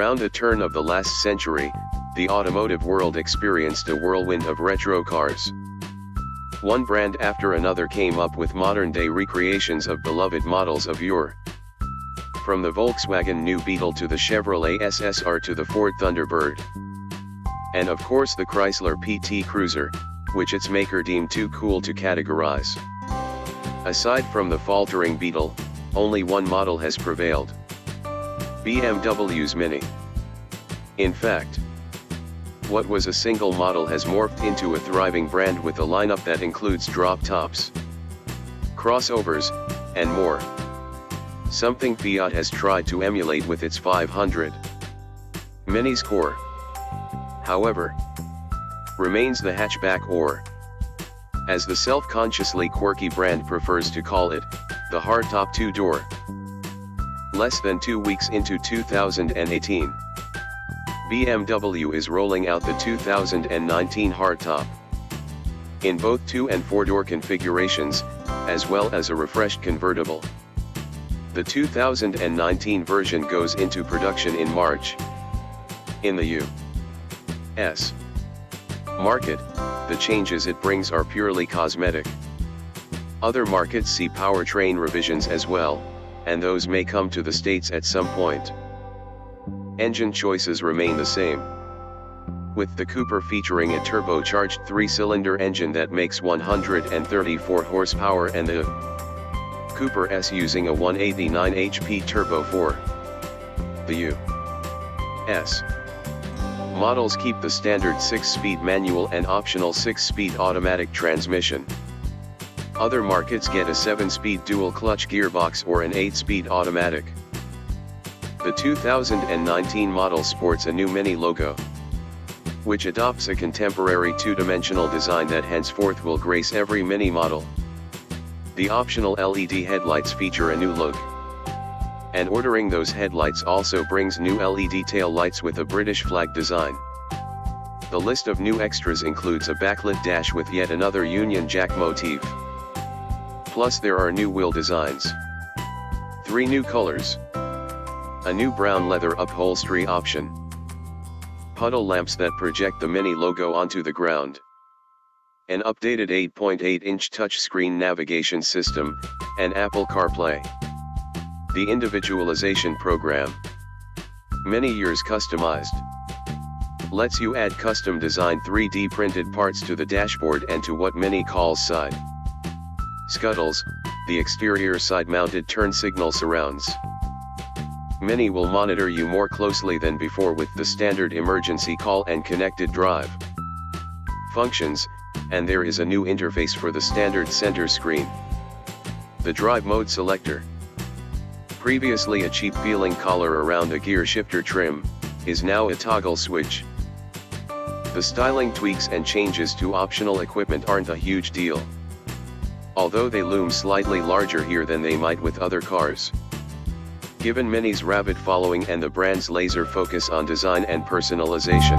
Around the turn of the last century, the automotive world experienced a whirlwind of retro cars. One brand after another came up with modern-day recreations of beloved models of yore. From the Volkswagen New Beetle to the Chevrolet SSR to the Ford Thunderbird. And of course the Chrysler PT Cruiser, which its maker deemed too cool to categorize. Aside from the faltering Beetle, only one model has prevailed. BMW's Mini. In fact, what was a single model has morphed into a thriving brand with a lineup that includes drop tops, crossovers, and more. Something Fiat has tried to emulate with its 500. Mini's core. However, remains the hatchback or, as the self-consciously quirky brand prefers to call it, the hardtop two-door. Less than two weeks into 2018. BMW is rolling out the 2019 hardtop. In both 2 and 4 door configurations, as well as a refreshed convertible. The 2019 version goes into production in March. In the U.S. market, the changes it brings are purely cosmetic. Other markets see powertrain revisions as well, and those may come to the States at some point. Engine choices remain the same. With the Cooper featuring a turbocharged 3-cylinder engine that makes 134 horsepower and the Cooper S using a 189 HP Turbo 4. The U.S. Models keep the standard 6-speed manual and optional 6-speed automatic transmission. Other markets get a 7-speed dual-clutch gearbox or an 8-speed automatic. The 2019 model sports a new Mini logo, which adopts a contemporary two-dimensional design that henceforth will grace every Mini model. The optional LED headlights feature a new look. And ordering those headlights also brings new LED tail lights with a British flag design. The list of new extras includes a backlit dash with yet another Union Jack motif. Plus there are new wheel designs. Three new colors. A new brown leather upholstery option. Puddle lamps that project the Mini logo onto the ground. An updated 8.8-inch touchscreen navigation system, and Apple CarPlay. The individualization program. Mini Yours customized. Lets you add custom designed 3D printed parts to the dashboard and to what Mini calls side. Scuttles, the exterior side mounted turn signal surrounds. Mini will monitor you more closely than before with the standard emergency call and connected drive functions, and there is a new interface for the standard center screen. The drive mode selector. Previously a cheap feeling collar around a gear shifter trim, is now a toggle switch. The styling tweaks and changes to optional equipment aren't a huge deal. Although they loom slightly larger here than they might with other cars. Given Mini's rabid following and the brand's laser focus on design and personalization.